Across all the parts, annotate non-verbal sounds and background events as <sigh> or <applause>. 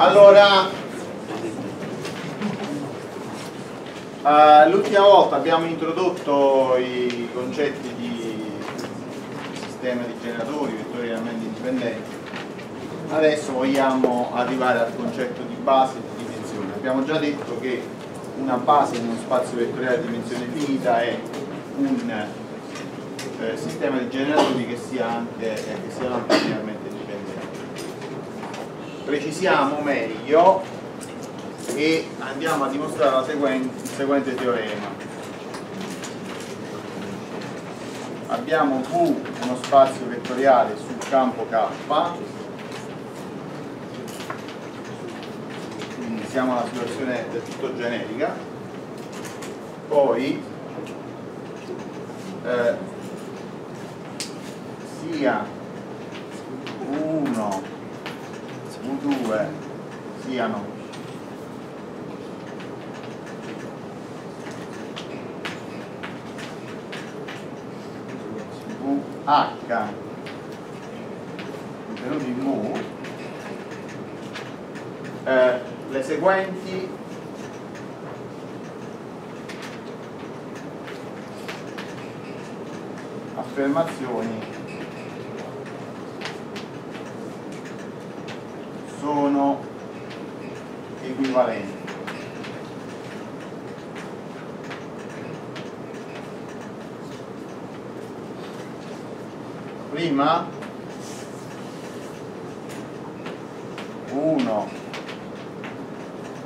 Allora, uh, l'ultima volta abbiamo introdotto i concetti di sistema di generatori, vettori realmente indipendenti. Adesso vogliamo arrivare al concetto di base e di dimensione. Abbiamo già detto che una base in uno spazio vettoriale a dimensione finita è un eh, sistema di generatori che sia anche, eh, che siano anche. Precisiamo meglio e andiamo a dimostrare seguente, il seguente teorema. Abbiamo V uno spazio vettoriale sul campo K quindi siamo alla situazione del tutto generica poi eh, sia U1 U2 siano. VH contenuti in mu. Eh, le seguenti. Affermazioni sono equivalenti. Prima 1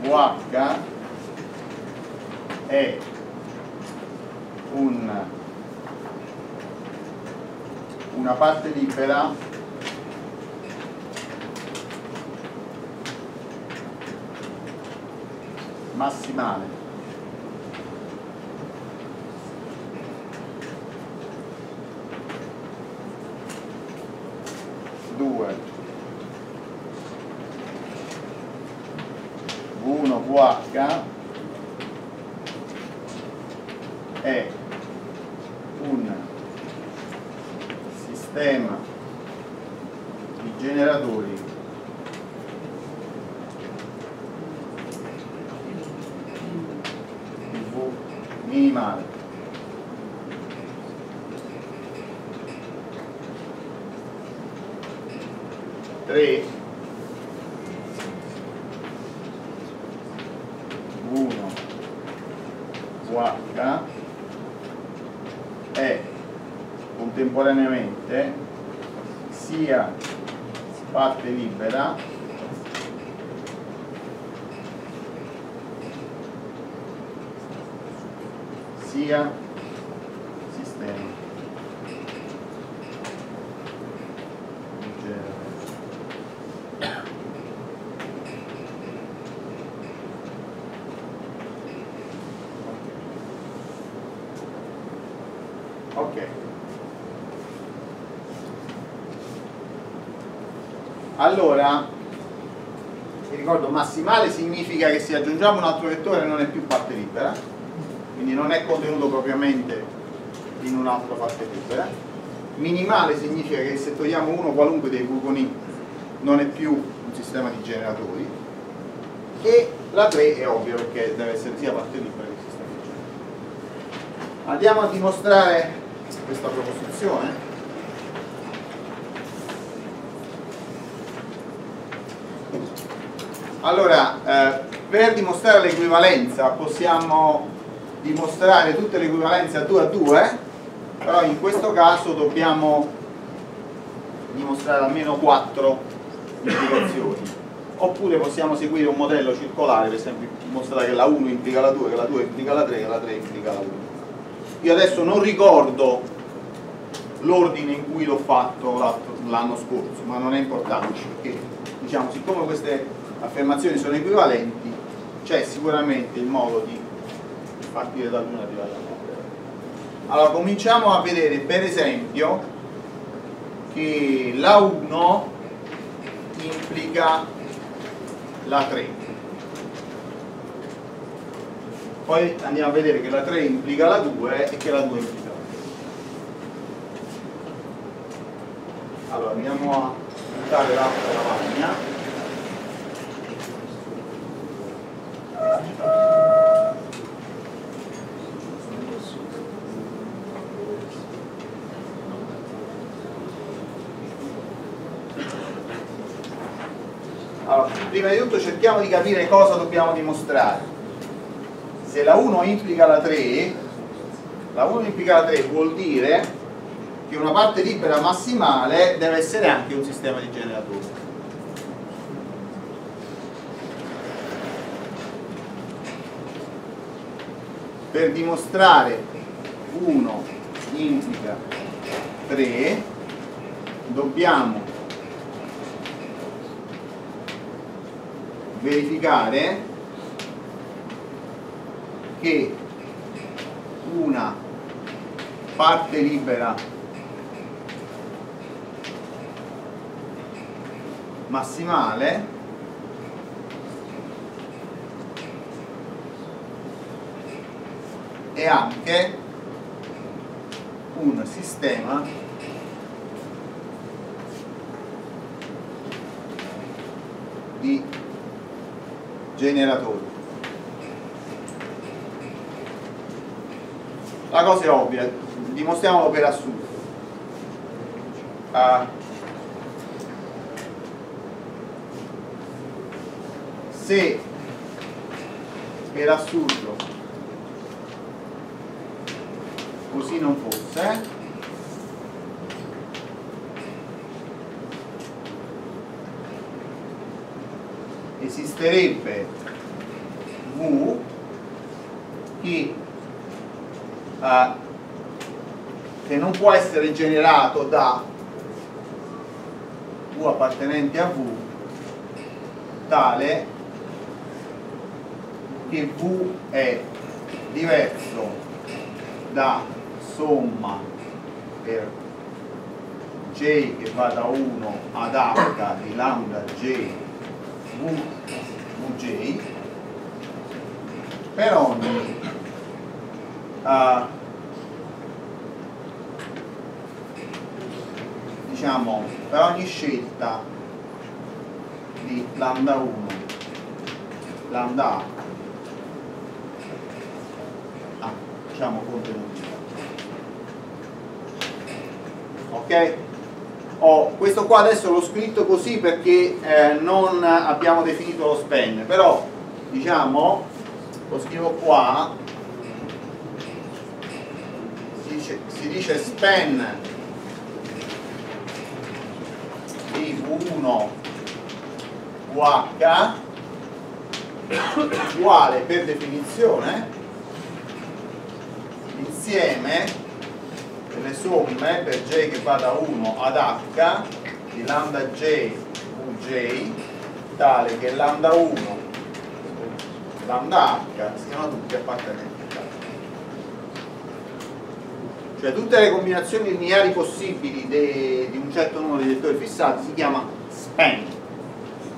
VH è un una parte libera massimale due V1 VH è un sistema di generatori V minimale tre uno VH è contemporaneamente sia parte libera sia sistema di genere. Ok. Allora, vi ricordo, massimale significa che se aggiungiamo un altro vettore non è più parte libera, quindi non è contenuto propriamente in un'altra parte libera. Minimale significa che se togliamo uno qualunque dei gluconi non è più un sistema di generatori. E la 3 è ovvio perché deve essere sia parte libera che sistema di generatori. Andiamo a dimostrare questa proposizione. Allora, eh, per dimostrare l'equivalenza possiamo dimostrare tutte le equivalenze a 2 a 2, però in questo caso dobbiamo dimostrare almeno 4 implicazioni. Oppure possiamo seguire un modello circolare, per esempio dimostrare che la 1 implica la 2, che la 2 implica la 3, che la 3 implica la 1. Io adesso non ricordo l'ordine in cui l'ho fatto l'anno scorso, ma non è importante, perché diciamo, siccome queste affermazioni sono equivalenti, c'è sicuramente il modo di partire dall'una e arrivare all'altra. Allora, cominciamo a vedere per esempio che la 1 implica la 3. Poi andiamo a vedere che la 3 implica la 2 e che la 2 implica la 3. Allora, andiamo a buttare l'acqua lavagna. Prima di tutto cerchiamo di capire cosa dobbiamo dimostrare. Se la 1 implica la 3, la 1 implica la 3 vuol dire che una parte libera massimale deve essere anche un sistema di generatori. Per dimostrare 1 implica 3 dobbiamo verificare che una parte libera massimale è anche un sistema di generatori. La cosa è ovvia, dimostriamolo per assurdo. Uh, se per assurdo così non fosse esisterebbe V che, uh, che non può essere generato da V appartenente a V tale che V è diverso da somma per J che va da 1 ad H di lambda J Vj per ogni uh, diciamo per ogni scelta di lambda 1 lambda ah, diciamo contenutiva ok? Oh, questo qua adesso l'ho scritto così perché eh, non abbiamo definito lo span però diciamo lo scrivo qua. Si dice, si dice span di V1 UH uguale per definizione insieme delle somme per j che va da 1 ad h di lambda j uj tale che lambda 1 lambda h siano tutti appartenenti a cioè tutte le combinazioni lineari possibili di un certo numero di vettori fissati si chiama span.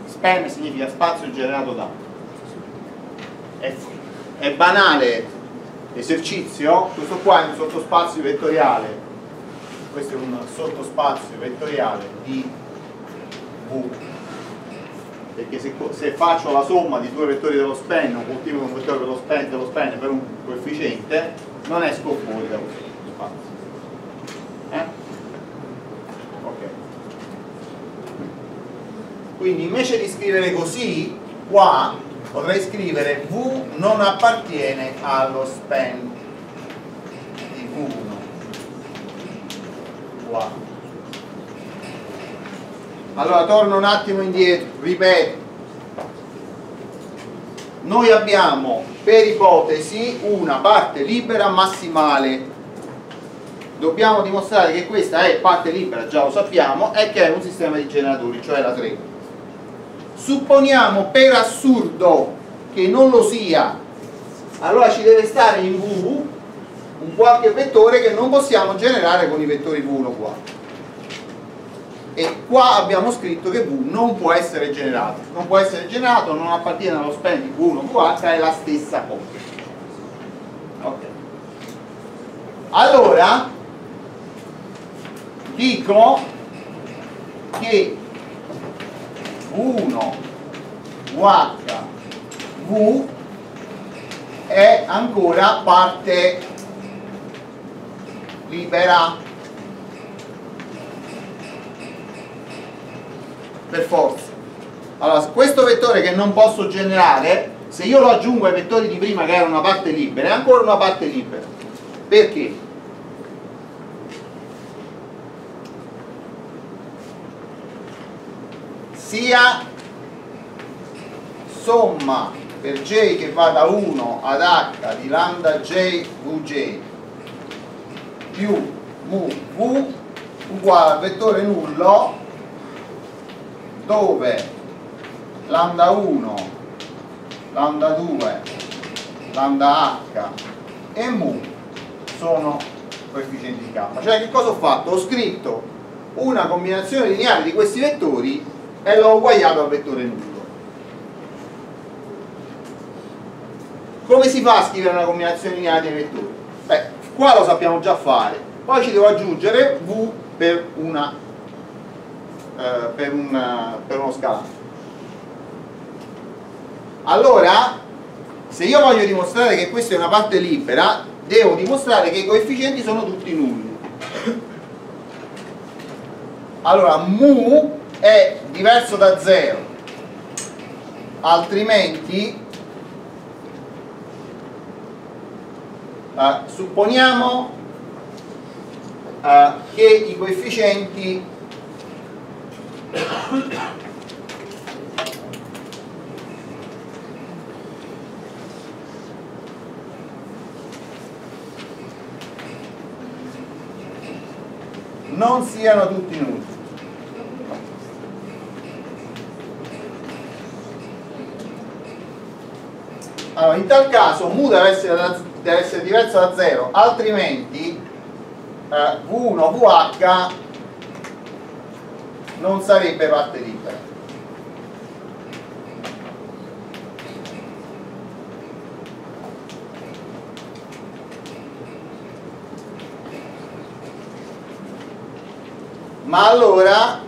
Span significa spazio generato da. È, è banale esercizio, questo qua è un sottospazio vettoriale, questo è un sottospazio vettoriale di V, perché se, se, faccio la somma di due vettori dello span, o continuo un vettore dello span, dello span per un coefficiente, non esco fuori da questo spazio. Eh? Quindi invece di scrivere così, qua potrei scrivere V non appartiene allo span. Di V1 qua. Allora torno un attimo indietro ripeto. Noi abbiamo per ipotesi una parte libera massimale. Dobbiamo dimostrare che questa è parte libera, già lo sappiamo, e che è un sistema di generatori, cioè la 3 supponiamo per assurdo che non lo sia. Allora ci deve stare in V un qualche vettore che non possiamo generare con i vettori V1 qua. E qua abbiamo scritto che V non può essere generato. Non può essere generato, non appartiene allo span di V1 VH è la stessa cosa. Ok. Allora dico che V1 UH V è ancora parte libera. Per forza. Allora questo vettore che non posso generare se io lo aggiungo ai vettori di prima che era una parte libera è ancora una parte libera. Perché? Sia somma per j che va da 1 ad h di lambda j vj più mu v uguale al vettore nullo dove lambda 1 lambda 2 lambda h e mu sono coefficienti di k cioè che cosa ho fatto? ho scritto una combinazione lineare di questi vettori e l'ho uguagliato al vettore nullo come si fa a scrivere una combinazione lineare dei vettori? beh, qua lo sappiamo già fare. Poi ci devo aggiungere v per, una, eh, per, un, per uno scalare allora se io voglio dimostrare che questa è una parte libera devo dimostrare che i coefficienti sono tutti nulli. Allora mu è diverso da 0 altrimenti eh, supponiamo eh, che i coefficienti non siano tutti nulli allora in tal caso mu deve essere, da, deve essere diverso da 0 altrimenti eh, v1 vh non sarebbe parte libera. Ma allora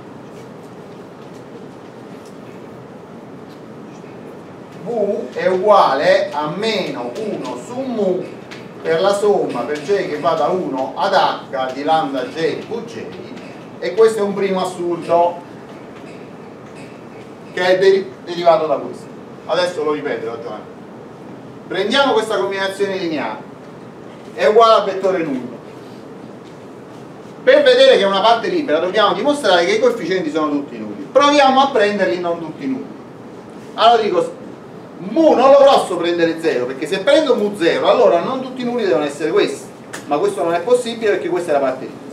V è uguale a meno 1 su mu per la somma per j che va da 1 ad h di lambda j vj e questo è un primo assurdo che è deri derivato da questo. Adesso lo ripeto ragionamento prendiamo questa combinazione lineare. È uguale al vettore nullo. Per vedere che è una parte libera dobbiamo dimostrare che i coefficienti sono tutti nulli. Proviamo a prenderli non tutti nulli. Allora dico mu non lo posso prendere 0 perché se prendo mu 0 allora non tutti i nulli devono essere questi. Ma questo non è possibile perché questa è la parte libera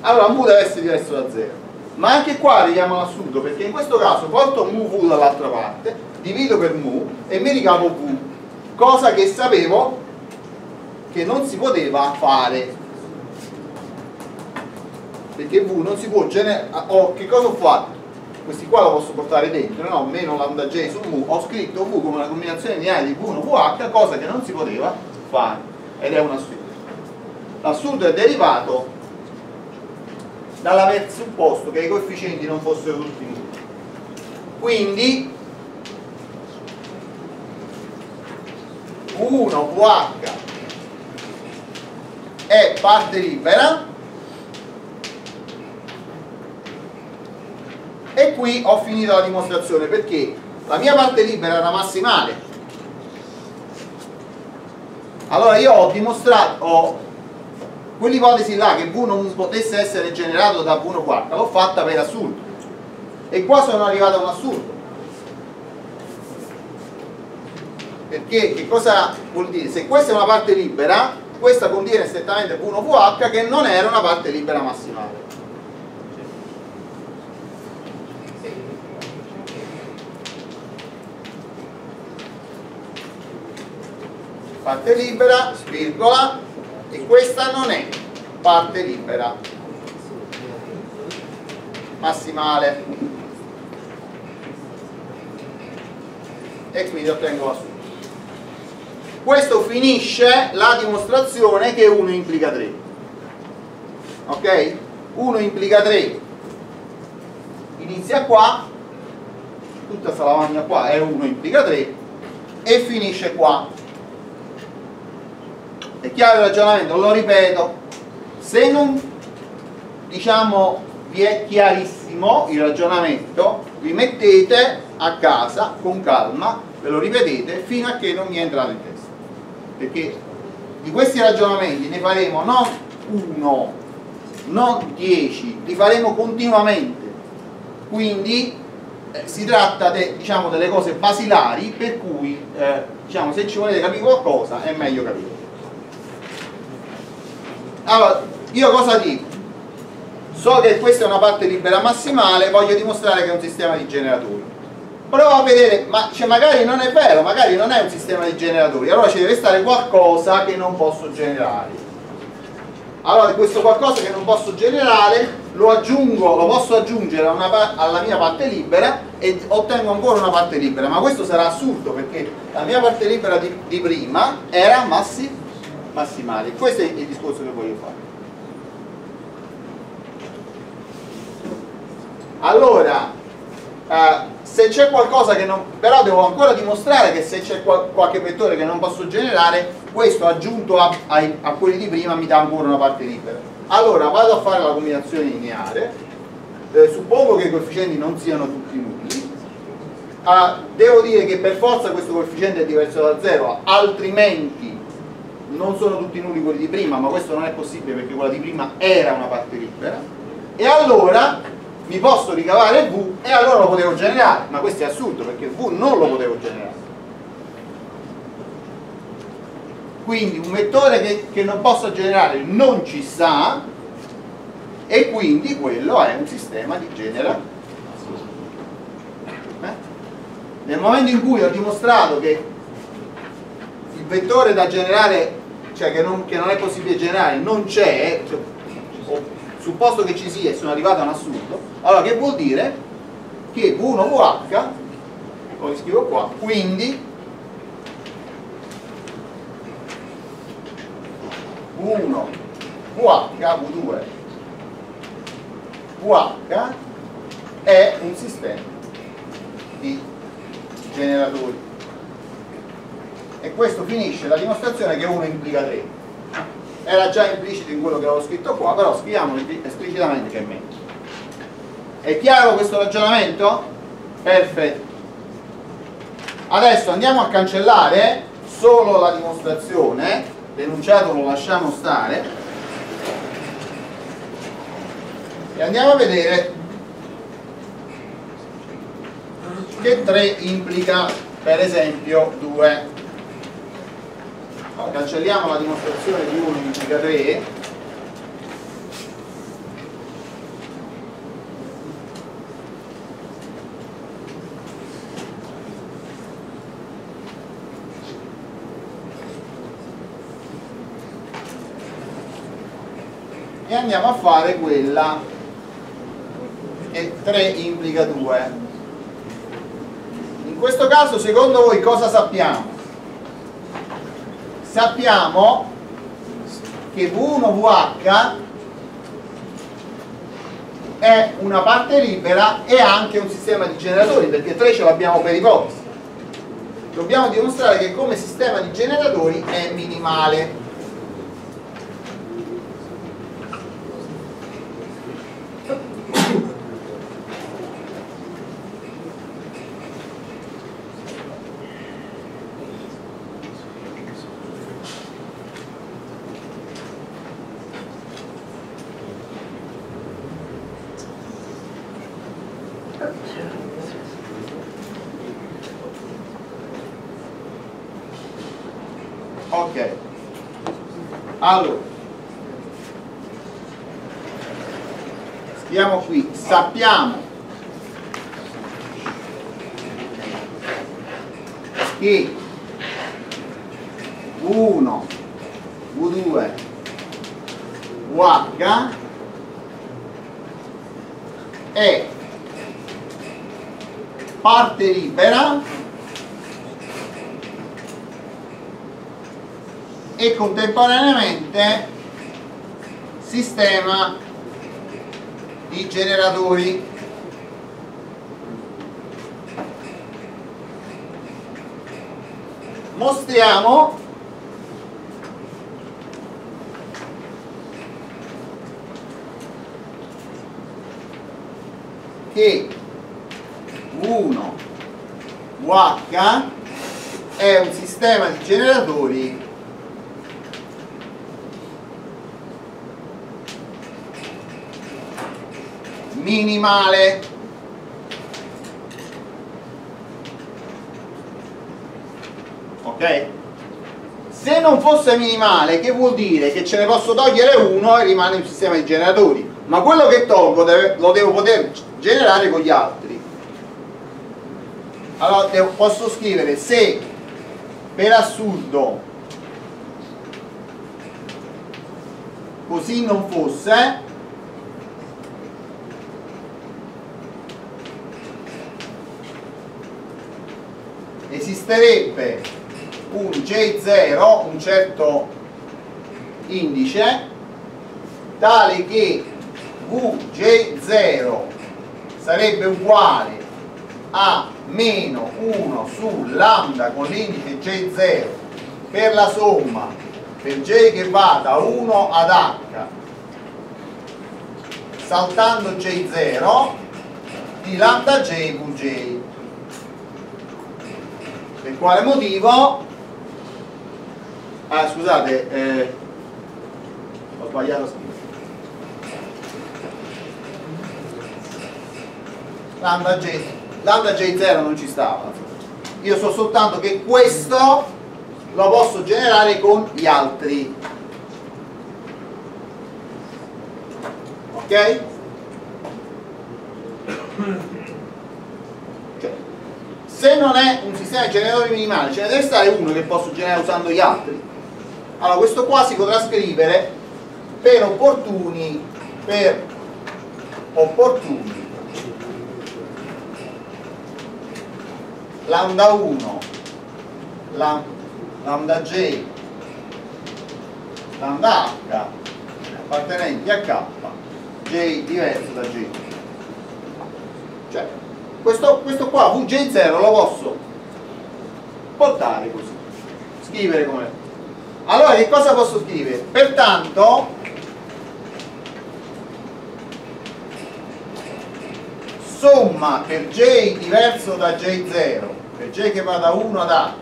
allora mu deve essere diverso da 0 ma anche qua arriviamo all'assurdo perché in questo caso porto mu v dall'altra parte divido per mu e mi ricavo v cosa che sapevo che non si poteva fare. Perché V non si può generare oh, che cosa ho fatto? Questi qua lo posso portare dentro no? meno lambda j su mu ho scritto V come una combinazione lineare di V1 VH cosa che non si poteva fare ed è un assurdo l'assurdo è derivato dall'aver supposto che i coefficienti non fossero tutti nulli quindi V1 VH è parte libera e qui ho finito la dimostrazione perché la mia parte libera era massimale. Allora io ho dimostrato ho, quell'ipotesi là che V non potesse essere generato da V1 quarta l'ho fatta per assurdo. E qua sono arrivato a un assurdo. Perché che cosa vuol dire? se questa è una parte libera questa contiene strettamente V1 VH che non era una parte libera massimale parte libera, virgola, e questa non è parte libera. Massimale. E quindi ottengo la suma questo finisce la dimostrazione che 1 implica 3 ok? 1 implica 3 inizia qua tutta questa lavagna qua è 1 implica 3 e finisce qua. È chiaro il ragionamento? Lo ripeto se non diciamo vi è chiarissimo il ragionamento vi mettete a casa con calma ve lo ripetete fino a che non mi entrate in testa perché di questi ragionamenti ne faremo non uno non dieci li faremo continuamente quindi eh, si tratta de, diciamo, delle cose basilari per cui eh, diciamo, se ci volete capire qualcosa è meglio capire. Allora io cosa dico? so che questa è una parte libera massimale voglio dimostrare che è un sistema di generatori. Provo a vedere ma cioè, magari non è vero magari non è un sistema di generatori. Allora ci deve stare qualcosa che non posso generare. Allora questo qualcosa che non posso generare lo aggiungo, lo posso aggiungere alla mia parte libera e ottengo ancora una parte libera ma questo sarà assurdo perché la mia parte libera di, di prima era massi, massimale questo è il discorso che voglio fare. Allora eh, se c'è qualcosa che non però devo ancora dimostrare che se c'è qual, qualche vettore che non posso generare questo aggiunto a, a, a, quelli di prima mi dà ancora una parte libera allora vado a fare la combinazione lineare. Eh, suppongo che i coefficienti non siano tutti nulli. Ah, devo dire che per forza questo coefficiente è diverso da 0 altrimenti non sono tutti nulli quelli di prima ma questo non è possibile perché quella di prima era una parte libera. E allora mi posso ricavare V e allora lo potevo generare ma questo è assurdo perché V non lo potevo generare quindi un vettore che, che non posso generare non ci sta e quindi quello è un sistema di generazione eh? nel momento in cui ho dimostrato che il vettore da generare cioè che non, che non è possibile generare non c'è cioè, supposto che ci sia e sono arrivato a un assurdo allora che vuol dire? che V1VH lo scrivo qua quindi V1 VH V2 VH è un sistema di generatori. E questo finisce la dimostrazione che 1 implica 3 era già implicito in quello che avevo scritto qua però scriviamolo esplicitamente che è meglio è chiaro questo ragionamento? perfetto. Adesso andiamo a cancellare solo la dimostrazione l'enunciato lo lasciamo stare. E andiamo a vedere che 3 implica per esempio 2 cancelliamo la dimostrazione di 1 implica 3 andiamo a fare quella. Che 3 implica 2 in questo caso secondo voi cosa sappiamo? sappiamo che V1VH è una parte libera e anche un sistema di generatori perché 3 ce l'abbiamo per ipotesi dobbiamo dimostrare che come sistema di generatori è minimale contemporaneamente sistema di generatori. Mostriamo che 1 UH è un sistema di generatori minimale ok? se non fosse minimale che vuol dire? che ce ne posso togliere uno e rimane un sistema di generatori ma quello che tolgo deve, lo devo poter generare con gli altri allora devo, posso scrivere se per assurdo così non fosse esisterebbe un J0, un certo indice, tale che Vj0 sarebbe uguale a meno 1 su lambda con l'indice J0 per la somma per J che va da 1 ad H saltando J0 di lambda J Vj per quale motivo? Ah scusate eh, ho sbagliato a scrivere. Lambda J lambda J0 non ci stava. Io so soltanto che questo lo posso generare con gli altri. Ok? Se non è un sistema di generatori minimali ce ne deve stare uno che posso generare usando gli altri. Allora questo qua si potrà scrivere per opportuni per opportuni. Lambda 1 lambda j lambda h appartenenti a k j diverso da j cioè questo, questo qua Vj0 lo posso portare così scrivere come allora che cosa posso scrivere? pertanto somma per J diverso da J0 per J che va da 1 ad H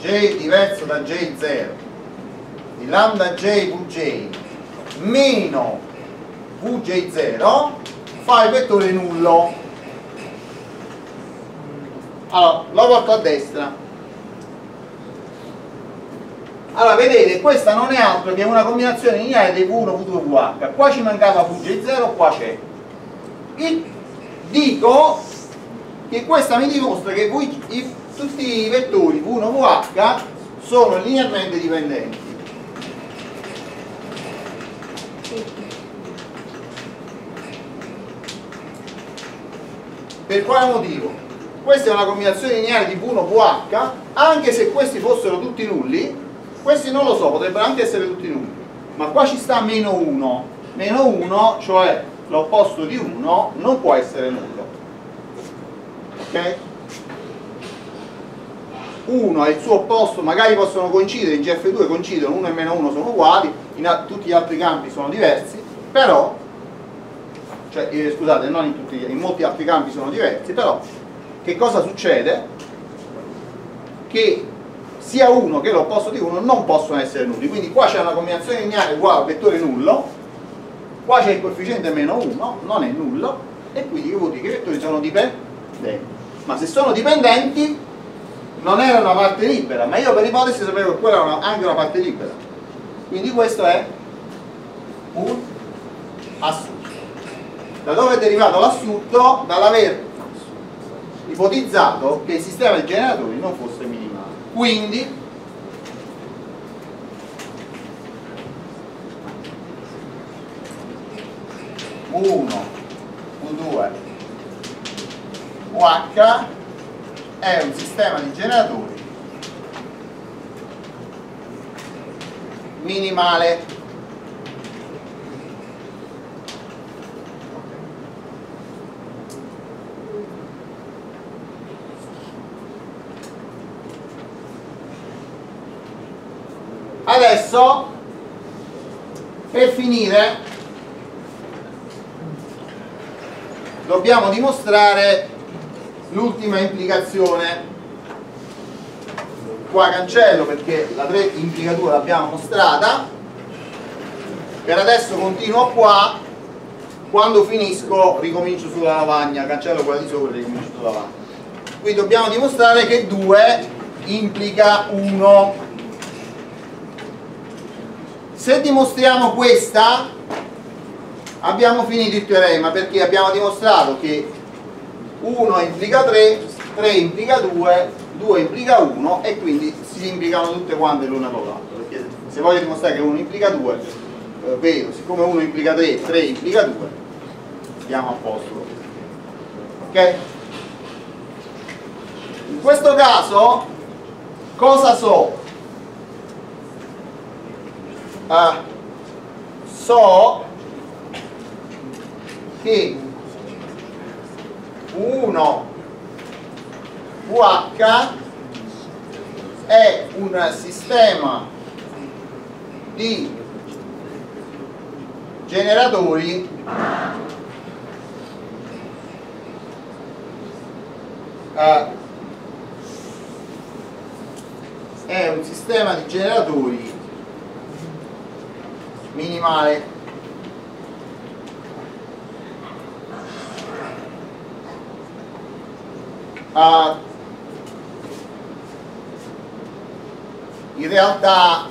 J diverso da J0 di lambda J Vj meno Vj0 fa il vettore nullo. Allora lo porto a destra. Allora vedete questa non è altro che una combinazione lineare di V1, V2, VH qua ci mancava Vj0, qua c'è. Dico che questa mi dimostra che i, tutti i vettori V1, VH sono linearmente dipendenti Per quale motivo? Questa è una combinazione lineare di V1 VH, anche se questi fossero tutti nulli, questi non lo so, potrebbero anche essere tutti nulli, ma qua ci sta meno 1, meno 1, cioè l'opposto di 1, non può essere nullo. Ok? 1 e il suo opposto magari possono coincidere, in GF2 coincidono, 1 e meno 1 sono uguali, in tutti gli altri campi sono diversi, però cioè, eh, scusate, non in tutti, in molti altri campi sono diversi, però che cosa succede? Che sia uno che l'opposto di uno non possono essere nulli, quindi qua c'è una combinazione lineare uguale al vettore nullo, qua c'è il coefficiente meno 1, non è nullo, e quindi che vuol dire che i vettori sono dipendenti. Ma se sono dipendenti non era una parte libera, ma io per ipotesi sapevo che quella era anche una parte libera. Quindi questo è un assunto. Da dove è derivato l'assunto? Dall'aver ipotizzato che il sistema di generatori non fosse minimale. Quindi U1, U2, UH è un sistema di generatori minimale adesso per finire dobbiamo dimostrare l'ultima implicazione. Qua cancello perché la 3 implica 2 l'abbiamo mostrata. Per adesso continuo qua. Quando finisco ricomincio sulla lavagna. Cancello quella di sopra e ricomincio sulla lavagna. Qui dobbiamo dimostrare che 2 implica 1 se dimostriamo questa abbiamo finito il teorema perché abbiamo dimostrato che 1 implica 3 3 implica 2 2 implica 1 e quindi si implicano tutte quante l'una con l'altra perché se voglio dimostrare che 1 implica 2 eh, vedo, siccome 1 implica 3 3 implica 2 siamo a posto ok? in questo caso cosa so? Uh, so che 1 VH è un sistema di generatori eh, è un sistema di generatori minimale. Uh, in realtà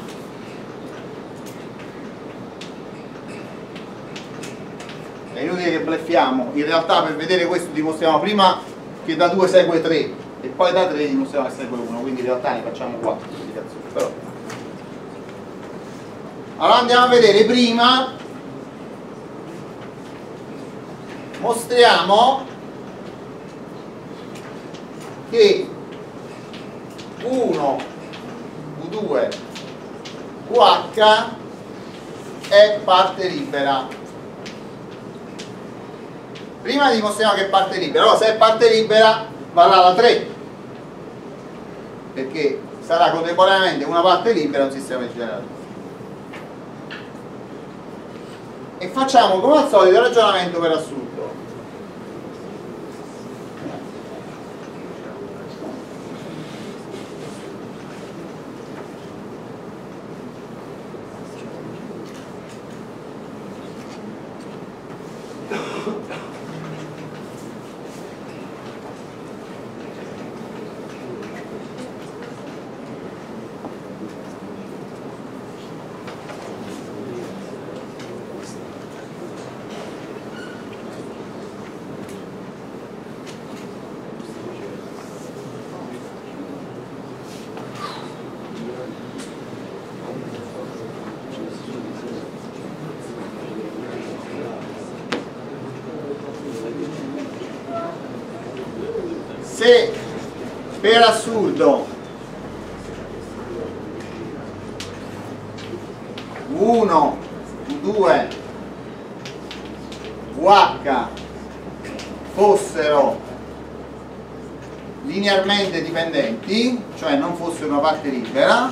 è inutile che bleffiamo. In realtà per vedere questo dimostriamo prima che da 2 segue 3 e poi da 3 dimostriamo che segue 1 quindi in realtà ne facciamo 4 però allora andiamo a vedere prima. Mostriamo che 1 V2 VH è parte libera. Prima dimostriamo che è parte libera. Allora se è parte libera varrà la 3 perché sarà contemporaneamente una parte libera e un sistema di generatori e facciamo come al solito il ragionamento per assurdo se per assurdo 1 2 VH fossero linearmente dipendenti, cioè non fossero una parte libera,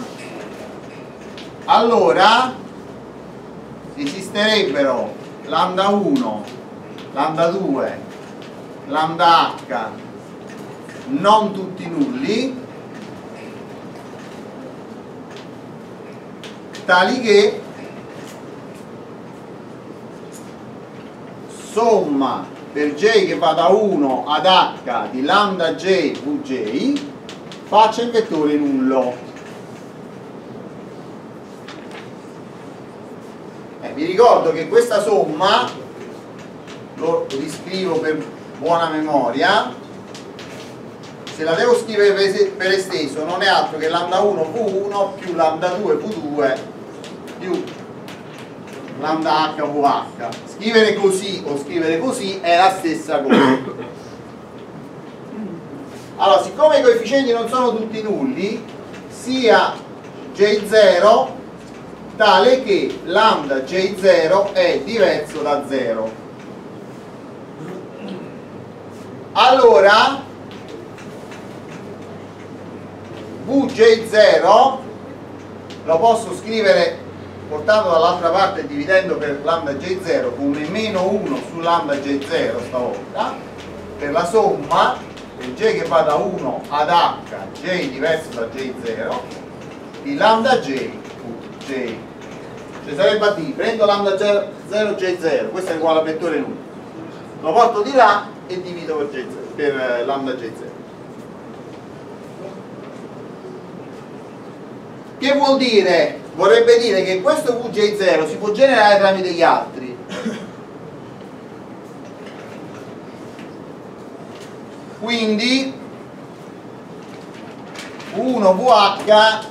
allora esisterebbero lambda 1, lambda 2, lambda h. Non tutti nulli. Tali che somma per j che va da 1 ad h di lambda j vj faccia il vettore nullo vi ricordo che questa somma lo riscrivo per buona memoria se la devo scrivere per esteso non è altro che lambda 1 V1 più lambda 2 V2 più lambda H VH scrivere così o scrivere così è la stessa cosa. Allora siccome i coefficienti non sono tutti nulli sia J0 tale che lambda J0 è diverso da 0 allora VJ0 lo posso scrivere portando dall'altra parte e dividendo per lambda j0 come meno 1 su lambda j0 stavolta. Per la somma del j che va da 1 ad h j diverso da j0 di lambda j j cioè sarebbe a dire prendo lambda 0 j0 questo è uguale a vettore 1 lo porto di là e divido per, j0, per eh, lambda j0 che vuol dire? vorrebbe dire che questo Vj0 si può generare tramite gli altri. Quindi 1VH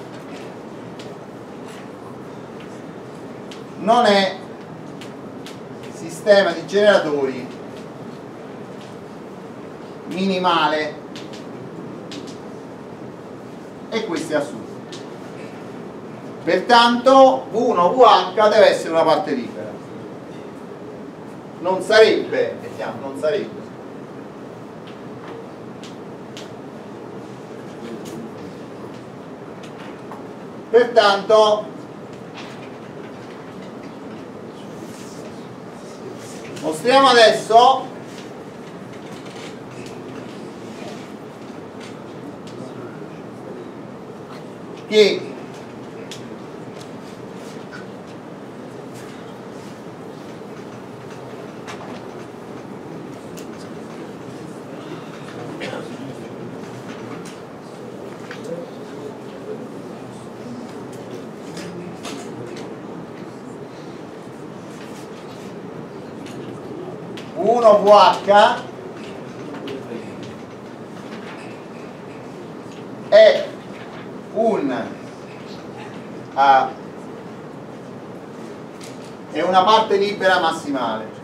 non è sistema di generatori minimale. E questo è assurdo. Pertanto V1VH deve essere una parte libera. Non sarebbe vediamo, non sarebbe. Pertanto mostriamo adesso. Che uno VH è un uh, è una parte libera massimale.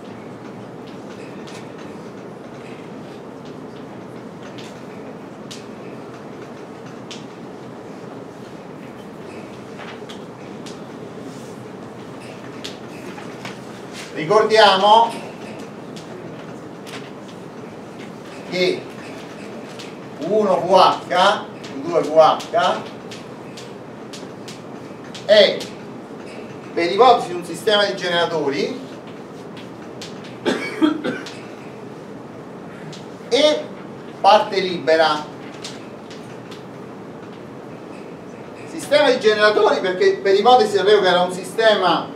Ricordiamo che 1VH 2VH è per ipotesi di un sistema di generatori <coughs> e parte libera. Sistema di generatori perché per ipotesi sapevo che era un sistema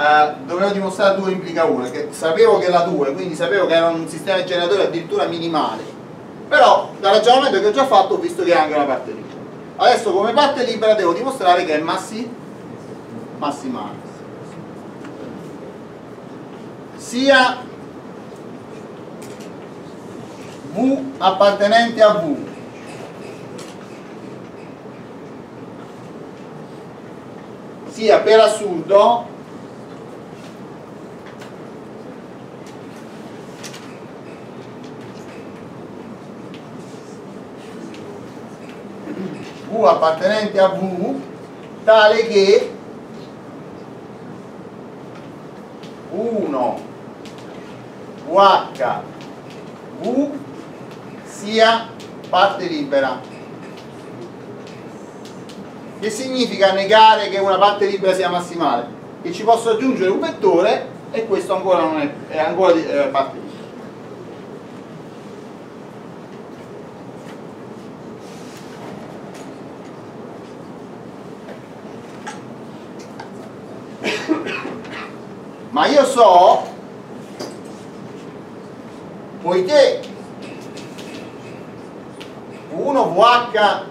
eh, dovevo dimostrare 2 implica 1 che sapevo che la 2 quindi sapevo che era un sistema di generatori addirittura minimale. Però dal ragionamento che ho già fatto ho visto che è anche una parte libera. Adesso come parte libera devo dimostrare che è massi, massimale. Sia V appartenente a V. Sia per assurdo V appartenente a V tale che 1 VH V sia parte libera. Che significa negare che una parte libera sia massimale? Che ci posso aggiungere un vettore e questo ancora non è, è ancora eh, parte libera ma io so poiché 1VH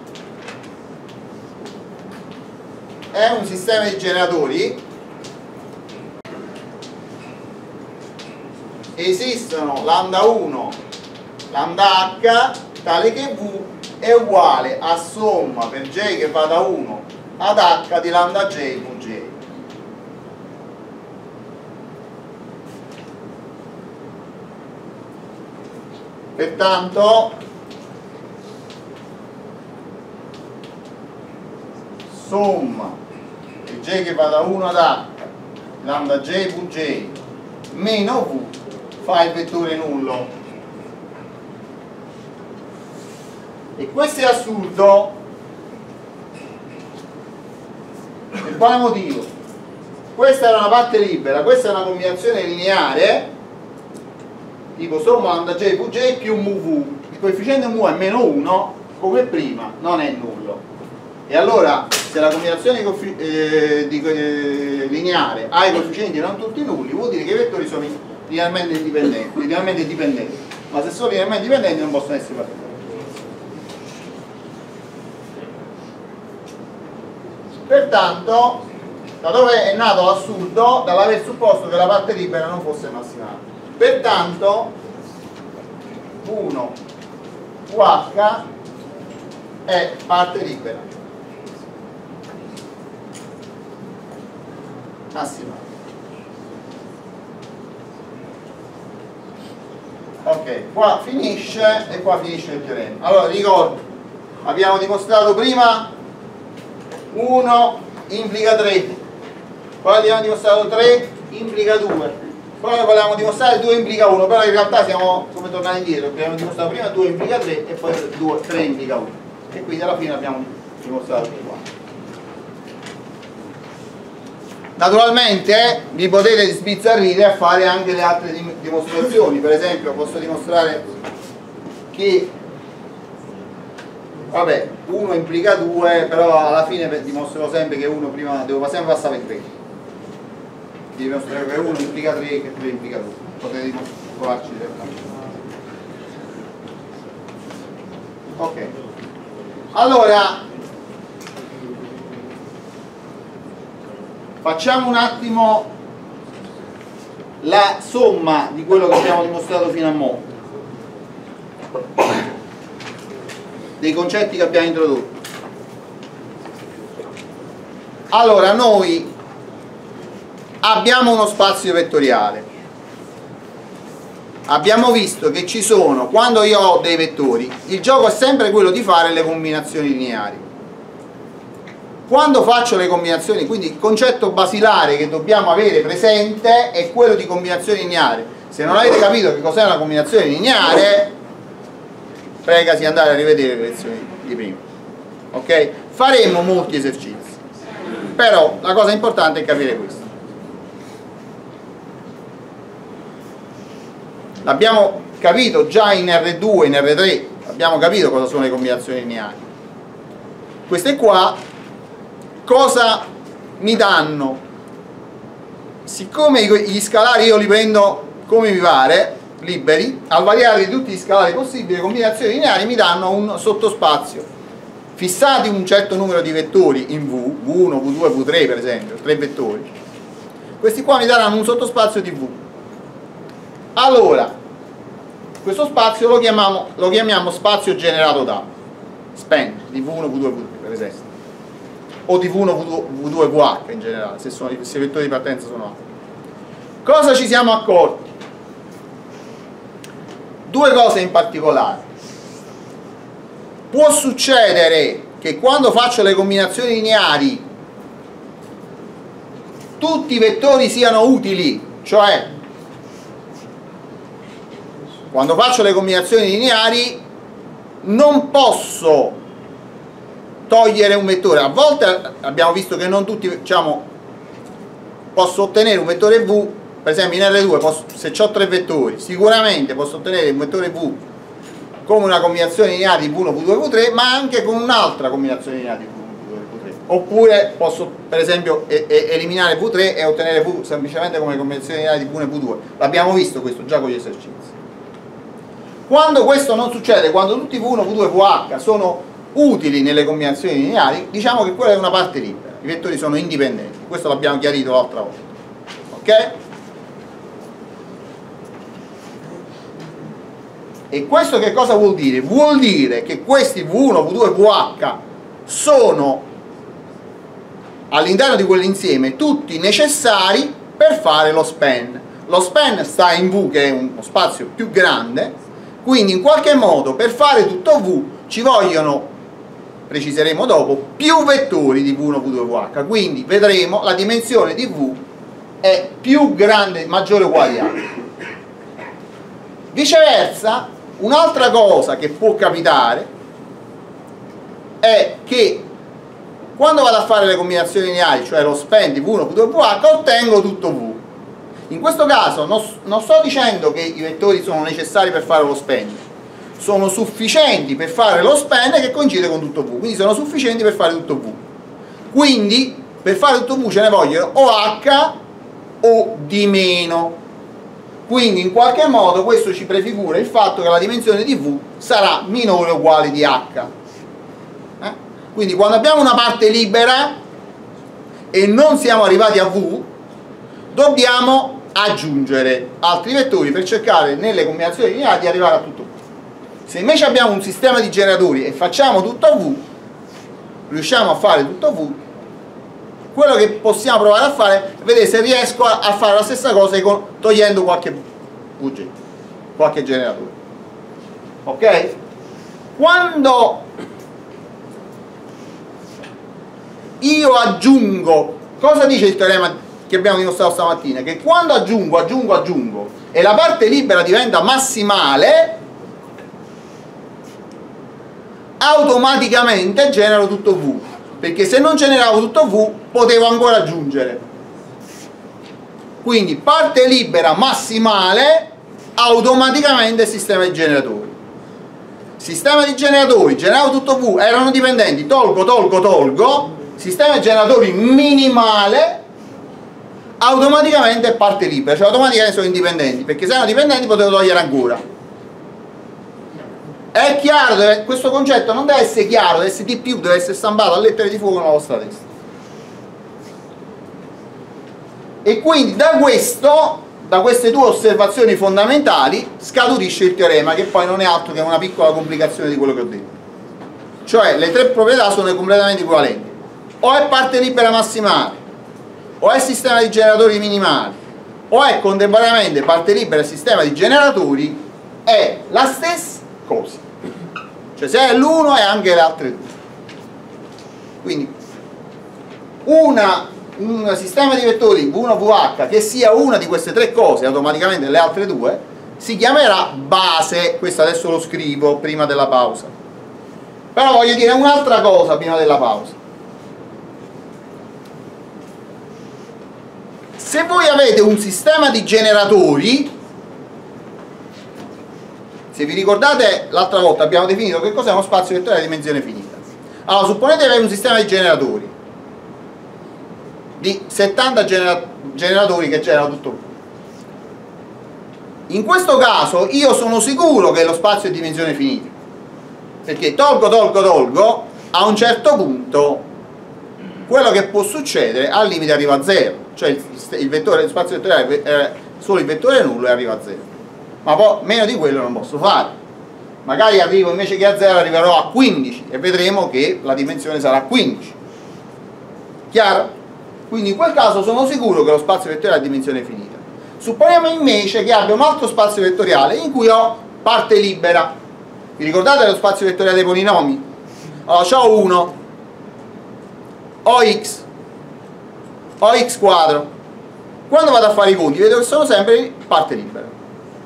è un sistema di generatori esistono lambda 1 lambda h tale che v è uguale a somma per j che va da 1 ad h di lambda j vj pertanto somma di j che va da 1 ad h lambda j vj meno v fa il vettore nullo e questo è assurdo Per quale motivo? Questa era una parte libera, questa è una combinazione lineare tipo somma lambda j più j più mu v. Il coefficiente mu è meno 1, come prima, non è nullo. E allora, se la combinazione eh, di, eh, lineare ha i coefficienti non tutti nulli, vuol dire che i vettori sono linearmente indipendenti, linearmente dipendenti. Ma se sono linearmente dipendenti non possono essere particolari. Pertanto, da dove è nato l'assurdo? Dall'aver supposto che la parte libera non fosse massimale. Pertanto, 1 UH è parte libera. Massimale. Ok, qua finisce e qua finisce il teorema. Allora, ricordo, abbiamo dimostrato prima 1 implica 3 poi abbiamo dimostrato 3 implica 2 poi volevamo dimostrare 2 implica 1 però in realtà siamo come tornati indietro. Abbiamo dimostrato prima 2 implica 3 e poi 2, 3 implica 1 e quindi alla fine abbiamo dimostrato tutti quanti. Naturalmente eh, vi potete sbizzarrire a fare anche le altre dimostrazioni. Per esempio posso dimostrare che vabbè 1 implica 2 però alla fine dimostrerò sempre che 1 prima devo sempre passare per 3 dimostrerò che 1 implica 3 e che 3 implica 2 potete dimostrarci direttamente. Ok. Allora facciamo un attimo la somma di quello che abbiamo dimostrato fino a mo' dei concetti che abbiamo introdotto. Allora noi abbiamo uno spazio vettoriale. Abbiamo visto che ci sono quando io ho dei vettori il gioco è sempre quello di fare le combinazioni lineari. Quando faccio le combinazioni quindi il concetto basilare che dobbiamo avere presente è quello di combinazioni lineari. Se non avete capito che cos'è una combinazione lineare pregasi andare a rivedere le lezioni di prima. Ok? faremo molti esercizi. Però la cosa importante è capire questo l'abbiamo capito già in R2 in R3 abbiamo capito cosa sono le combinazioni lineari queste qua cosa mi danno siccome gli scalari io li prendo come mi pare liberi, al variare di tutti gli scalari possibili, le combinazioni lineari mi danno un sottospazio. Fissati un certo numero di vettori in V, V1, V2, V3 per esempio, tre vettori, questi qua mi daranno un sottospazio di V. Allora, questo spazio lo chiamiamo, lo chiamiamo spazio generato da span di V1, V2, V3 per esempio, o di V1, V2, VH in generale, se, sono, se i vettori di partenza sono A. Cosa ci siamo accorti? due cose in particolare può succedere che quando faccio le combinazioni lineari tutti i vettori siano utili cioè quando faccio le combinazioni lineari non posso togliere un vettore. A volte abbiamo visto che non tutti diciamo posso ottenere un vettore V. Per esempio in R2 posso, se ho tre vettori sicuramente posso ottenere un vettore V come una combinazione lineare di V1, V2, V3 ma anche con un'altra combinazione lineare di V1, V2, V3 oppure posso per esempio e, e, eliminare V3 e ottenere V semplicemente come combinazione lineare di V1 e V2 l'abbiamo visto questo già con gli esercizi quando questo non succede, quando tutti V1, V2 VH sono utili nelle combinazioni lineari diciamo che quella è una parte libera i vettori sono indipendenti questo l'abbiamo chiarito l'altra volta ok? E questo che cosa vuol dire? Vuol dire che questi V1, V2, VH sono all'interno di quell'insieme tutti necessari per fare lo span. Lo span sta in V che è uno spazio più grande, quindi in qualche modo per fare tutto V ci vogliono, preciseremo dopo, più vettori di V1, V2, VH, quindi vedremo la dimensione di V è più grande, maggiore o uguale a. Viceversa, Un'altra cosa che può capitare è che quando vado a fare le combinazioni lineari, cioè lo spend V1, V2, VH, ottengo tutto V. In questo caso non, non sto dicendo che i vettori sono necessari per fare lo spend, sono sufficienti per fare lo spend che coincide con tutto V, quindi sono sufficienti per fare tutto V. Quindi per fare tutto V ce ne vogliono o H o di meno. Quindi in qualche modo questo ci prefigura il fatto che la dimensione di V sarà minore o uguale di H. Eh? Quindi quando abbiamo una parte libera e non siamo arrivati a V, dobbiamo aggiungere altri vettori per cercare nelle combinazioni lineari di arrivare a tutto V. Se invece abbiamo un sistema di generatori e facciamo tutto a V, riusciamo a fare tutto a V, quello che possiamo provare a fare è vedere se riesco a, fare la stessa cosa con, togliendo qualche VG, qualche generatore. Ok? Quando io aggiungo, cosa dice il teorema che abbiamo dimostrato stamattina? Che quando aggiungo, aggiungo, aggiungo e la parte libera diventa massimale, automaticamente genero tutto V. Perché se non generavo tutto V potevo ancora aggiungere. Quindi parte libera massimale automaticamente sistema di generatori. Sistema di generatori, generavo tutto V erano dipendenti, tolgo, tolgo, tolgo. Sistema di generatori minimale automaticamente parte libera cioè automaticamente sono indipendenti perché se erano dipendenti potevo togliere ancora è chiaro, questo concetto non deve essere chiaro, deve essere di più, deve essere stampato a lettere di fuoco nella vostra testa. E quindi da questo, da queste due osservazioni fondamentali, scaturisce il teorema, che poi non è altro che una piccola complicazione di quello che ho detto. Cioè le tre proprietà sono completamente equivalenti. O è parte libera massimale, o è sistema di generatori minimali, o è contemporaneamente parte libera e sistema di generatori, è la stessa cosa. Cioè se è l'uno è anche le altre due quindi una, un sistema di vettori V1VH che sia una di queste tre cose automaticamente le altre due si chiamerà base. Questo adesso lo scrivo prima della pausa. Però voglio dire un'altra cosa prima della pausa se voi avete un sistema di generatori se vi ricordate l'altra volta abbiamo definito che cos'è uno spazio vettoriale di dimensione finita. Allora supponete che avete un sistema di generatori. Di 70 genera generatori che generano tutto in questo caso io sono sicuro che lo spazio è di dimensione finita. Perché tolgo tolgo tolgo a un certo punto quello che può succedere al limite arriva a zero. Cioè il, il, vettore, il spazio vettoriale è solo il vettore nullo e arriva a zero. Ma poi meno di quello non posso fare. Magari arrivo invece che a 0 arriverò a 15 e vedremo che la dimensione sarà 15 chiaro? quindi in quel caso sono sicuro che lo spazio vettoriale è a dimensione finita. Supponiamo invece che abbia un altro spazio vettoriale in cui ho parte libera. Vi ricordate lo spazio vettoriale dei polinomi? allora ho 1 ho x. Ho x quadro. Quando vado a fare i conti vedo che sono sempre parte libera.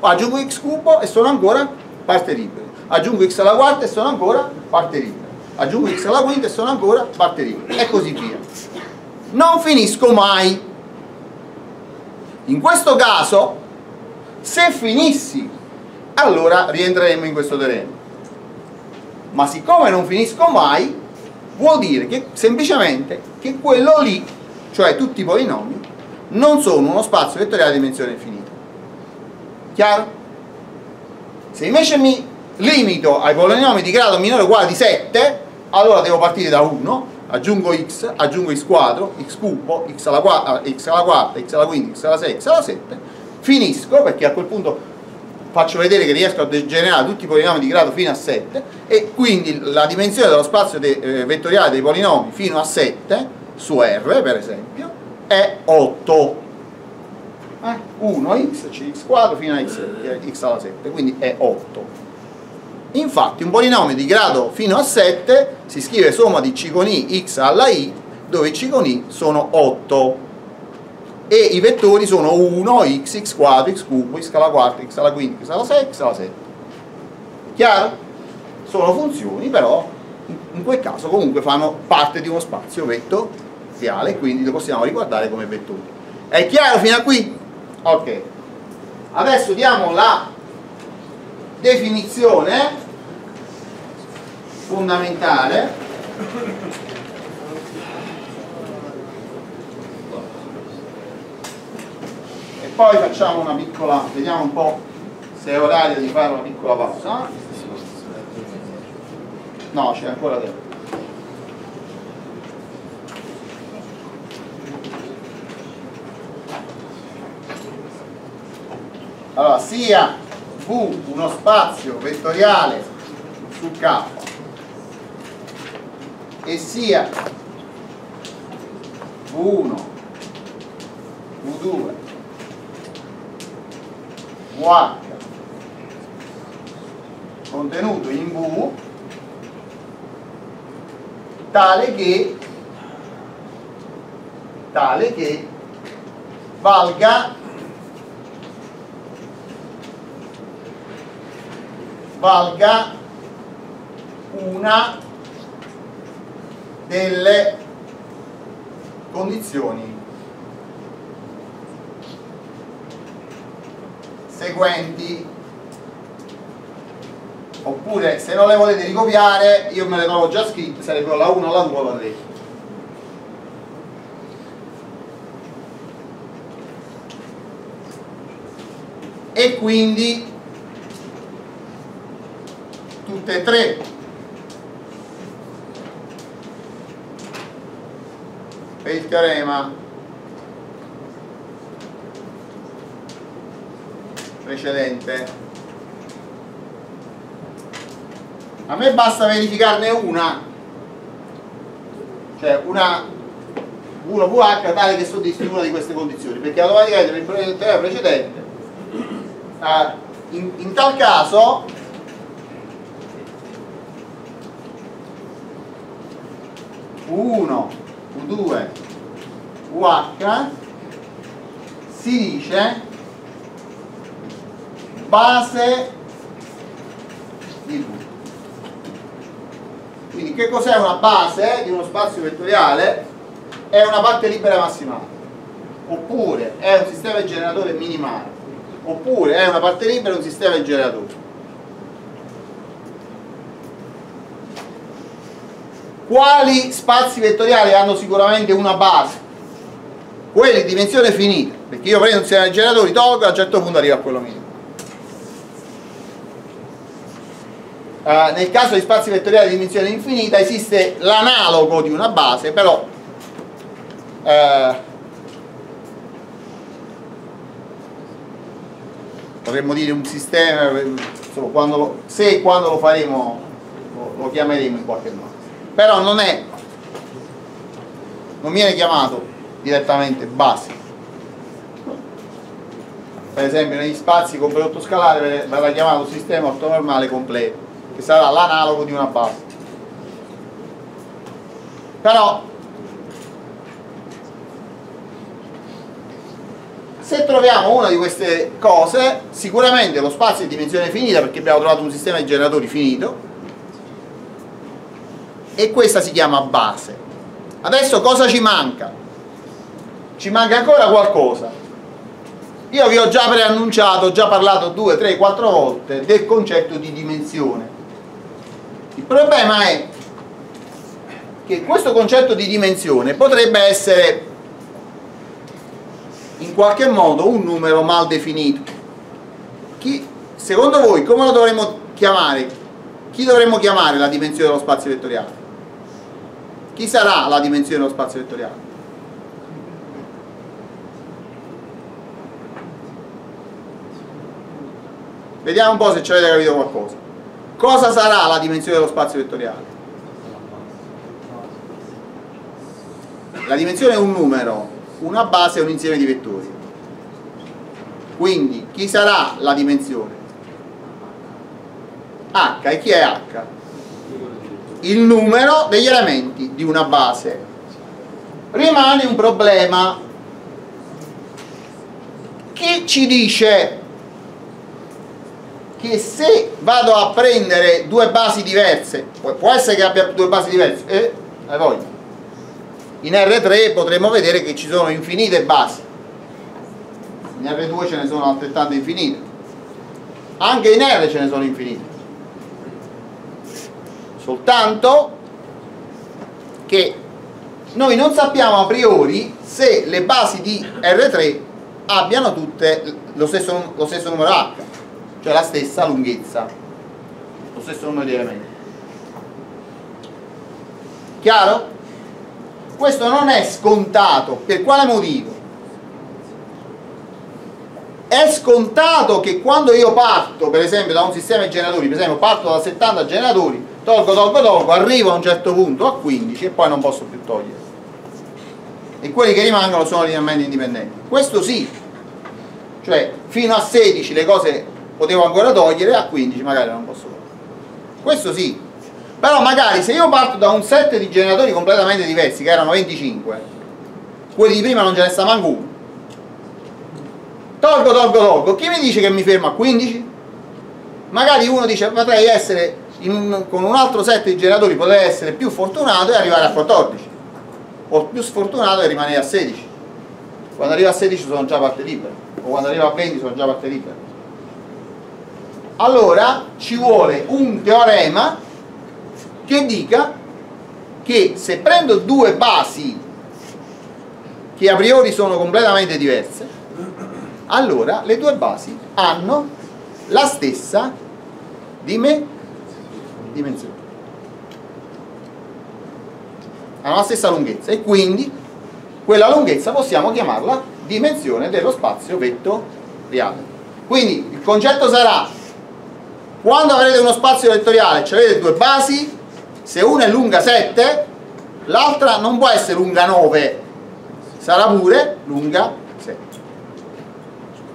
Aggiungo x cubo e sono ancora parte libera. Aggiungo x alla quarta e sono ancora parte libera. Aggiungo x alla quinta e sono ancora parte libera. E così via. Non finisco mai. In questo caso se finissi allora rientreremo in questo terreno. Ma siccome non finisco mai vuol dire che semplicemente che quello lì cioè tutti i polinomi non sono uno spazio vettoriale di dimensione infinita Chiaro? Se invece mi limito ai polinomi di grado minore o uguale di 7, allora devo partire da 1, aggiungo x, aggiungo x quadro, x cubo, x alla, quarta, x alla quinta, x alla 6, x alla 7, finisco perché a quel punto faccio vedere che riesco a degenerare tutti i polinomi di grado fino a 7 e quindi la dimensione dello spazio de, eh, vettoriale dei polinomi fino a 7 su R per esempio è 8 eh? 1x, cx quadro fino a x, x alla 7, quindi è 8. Infatti un polinomio di grado fino a 7 si scrive somma di c con i x alla i, dove c con i sono 8 e i vettori sono 1, x, x quadro, x cubo, x alla quarta, x alla quinta, x alla 6, x alla 7. Chiaro? Sono funzioni però in quel caso comunque fanno parte di uno spazio vettoriale quindi lo possiamo riguardare come vettori è chiaro fino a qui? ok adesso diamo la definizione fondamentale poi facciamo una piccola vediamo un po' se è orario di fare una piccola pausa. No c'è ancora tempo. Allora sia V uno spazio vettoriale su K e sia V1 V2 VH contenuto in V tale che tale che valga valga una delle condizioni seguenti. Oppure se non le volete ricopiare io me le trovo già scritte sarebbero la 1, la 2 la 3 e quindi tutte e tre. Per il teorema precedente. A me basta verificarne una. Cioè una 1VH tale che soddisfi una di queste condizioni perché automaticamente nel teorema precedente eh, in, in tal caso U1, U2, UH si dice base di V. Quindi che cos'è una base di uno spazio vettoriale? È una parte libera massimale, oppure è un sistema di generatore minimale, oppure è una parte libera di un sistema di generatore. Quali spazi vettoriali hanno sicuramente una base? Quelli di dimensione finita, perché io prendo un sistema di generatori, tolgo e a un certo punto arrivo a quello minimo. Uh, nel caso di spazi vettoriali di dimensione infinita esiste l'analogo di una base, però uh, potremmo dire un sistema, quando lo, se e quando lo faremo lo, lo chiameremo in qualche modo. Però non è non viene chiamato direttamente base. Per esempio negli spazi con prodotto scalare verrà chiamato sistema ortonormale completo che sarà l'analogo di una base. Però se troviamo una di queste cose sicuramente lo spazio è di dimensione finita perché abbiamo trovato un sistema di generatori finito e questa si chiama base. Adesso cosa ci manca? ci manca ancora qualcosa. Io vi ho già preannunciato, ho già parlato due, tre, quattro volte del concetto di dimensione il problema è che questo concetto di dimensione potrebbe essere in qualche modo un numero mal definito chi, secondo voi come lo dovremmo chiamare? chi dovremmo chiamare la dimensione dello spazio vettoriale? Chi sarà la dimensione dello spazio vettoriale? Vediamo un po' se ci avete capito qualcosa. Cosa sarà la dimensione dello spazio vettoriale? La dimensione è un numero, una base è un insieme di vettori. Quindi chi sarà la dimensione? H e chi è H? il numero degli elementi di una base rimane un problema chi ci dice che se vado a prendere due basi diverse, può essere che abbia due basi diverse, eh, hai voglia. In R3 potremmo vedere che ci sono infinite basi, in R2 ce ne sono altrettanto infinite, anche in R ce ne sono infinite. Soltanto che noi non sappiamo a priori se le basi di R3 abbiano tutte lo stesso, lo stesso numero H cioè la stessa lunghezza, lo stesso numero di elementi. Chiaro? Questo non è scontato, per quale motivo? È scontato che quando io parto, per esempio, da un sistema di generatori, per esempio parto da 70 generatori, tolgo, tolgo, tolgo, arrivo a un certo punto a 15 e poi non posso più togliere. E quelli che rimangono sono linearmente indipendenti. Questo sì, cioè fino a 16 le cose potevo ancora togliere a 15 magari non posso togliere. Questo sì. Però magari se io parto da un set di generatori completamente diversi che erano 25 quelli di prima non ce ne sta manco uno. Tolgo tolgo tolgo. Chi mi dice che mi fermo a 15? magari uno dice potrei essere un, con un altro set di generatori potrei essere più fortunato e arrivare a 14 o più sfortunato e rimanere a 16 quando arrivo a 16 sono già parte libera. O quando arrivo a 20 sono già parte libera allora ci vuole un teorema che dica che se prendo due basi che a priori sono completamente diverse allora le due basi hanno la stessa dime, dimensione. Hanno la stessa lunghezza e quindi quella lunghezza possiamo chiamarla dimensione dello spazio vettoriale quindi il concetto sarà quando avrete uno spazio vettoriale cioè avete due basi se una è lunga 7 l'altra non può essere lunga 9 sarà pure lunga 7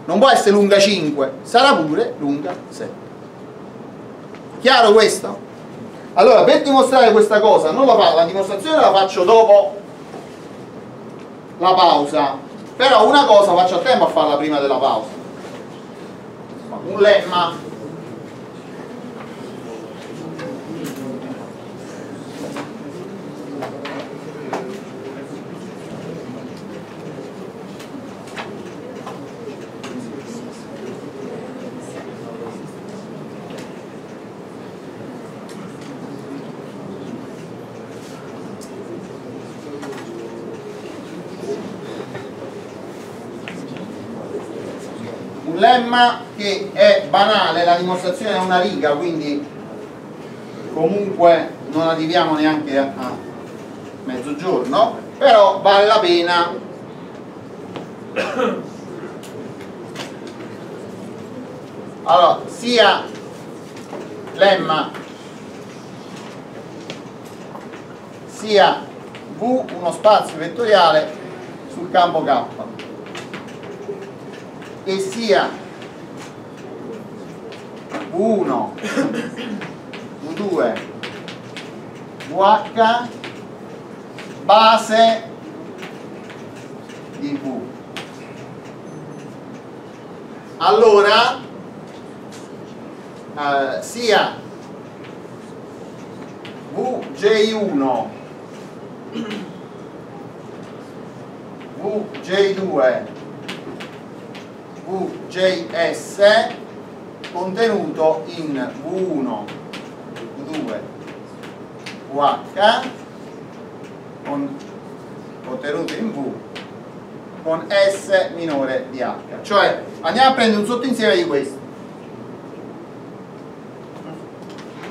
non può essere lunga 5 sarà pure lunga 7 chiaro questo? allora per dimostrare questa cosa non la, faccio, la dimostrazione la faccio dopo la pausa. Però una cosa faccio a tempo a farla prima della pausa. Un lemma lemma che è banale, la dimostrazione è una riga, quindi comunque non arriviamo neanche a, mezzogiorno, però vale la pena. Allora sia lemma sia V uno spazio vettoriale sul campo K che sia V1, V2, VH base. Di V. Allora eh, sia VJ1 VJ2 VJS contenuto in V1, V2, VH con, contenuto in V con S minore di H. Cioè andiamo a prendere un sottoinsieme di questi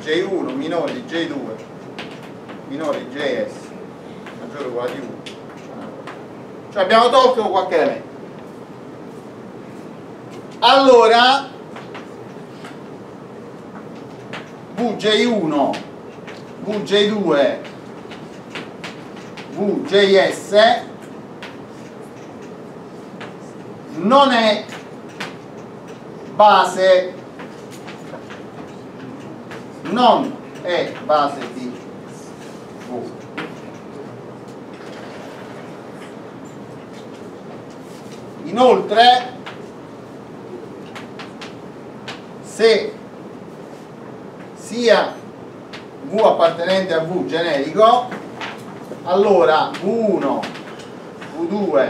J1 minore di J2 minore di JS maggiore o uguale di 1 cioè abbiamo tolto qualche elemento. Allora VJ1 VJ2 VJS non è base non è base di V. Inoltre se sia V appartenente a V generico allora V1 V2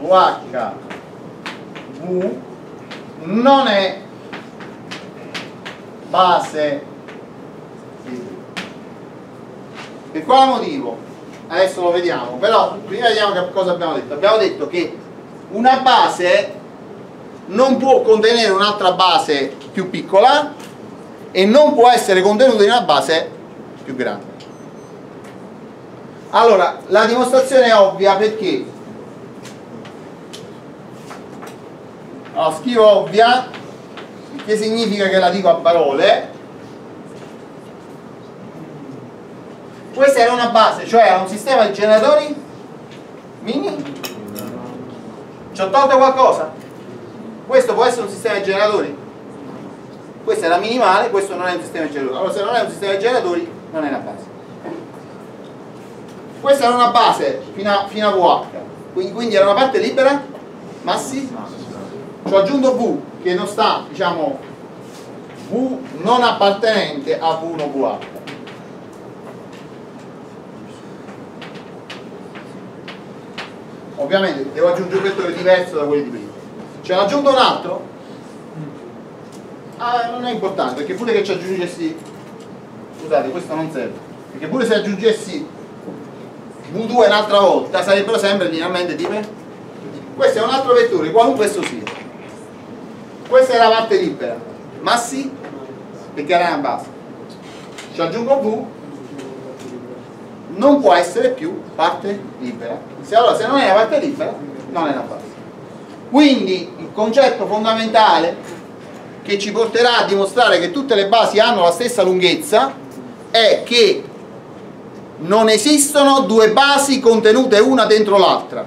VH V non è base di V per quale motivo? adesso lo vediamo però prima vediamo che cosa abbiamo detto abbiamo detto che una base non può contenere un'altra base più piccola e non può essere contenuta in una base più grande. Allora la dimostrazione è ovvia perché? Allora, scrivo ovvia che significa che la dico a parole. Questa era una base cioè era un sistema di generatori mini ci ho tolto qualcosa? questo può essere un sistema di generatori questo era minimale, questo non è un sistema di generatori allora se non è un sistema di generatori non è una base. Questa era una base fino a, fino a VH quindi, quindi, era una parte libera? Massi? Ci ho aggiunto V che non sta diciamo V non appartenente a V1VH ovviamente devo aggiungere un vettore diverso da quelli di prima. Ce ne aggiunto un altro ah, non è importante perché pure che ci aggiungessi scusate questo non serve. Perché pure se aggiungessi V2 un'altra volta sarebbero sempre linearmente tipo questo è un altro vettore qualunque esso sia. Questa è la parte libera. Massi perché era una base. Ci aggiungo V. Non può essere più parte libera. Se allora se non è una parte libera non è una base. Quindi il concetto fondamentale che ci porterà a dimostrare che tutte le basi hanno la stessa lunghezza è che non esistono due basi contenute una dentro l'altra.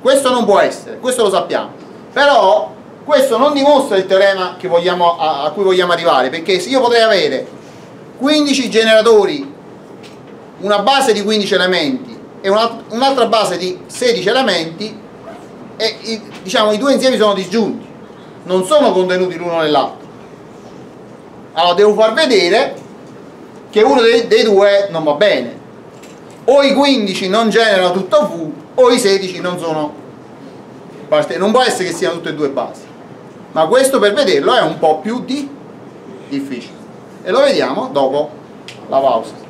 Questo non può essere, questo lo sappiamo. Però questo non dimostra il teorema vogliamo, a, a cui vogliamo arrivare perché se io potrei avere 15 generatori una base di 15 elementi e un'altra base di 16 elementi e diciamo, i due insiemi sono disgiunti non sono contenuti l'uno nell'altro. Allora devo far vedere che uno dei, dei, due non va bene. O i 15 non generano tutto V o i 16 non sono parte non può essere che siano tutte e due basi. Ma questo per vederlo è un po' più di difficile. E lo vediamo dopo la pausa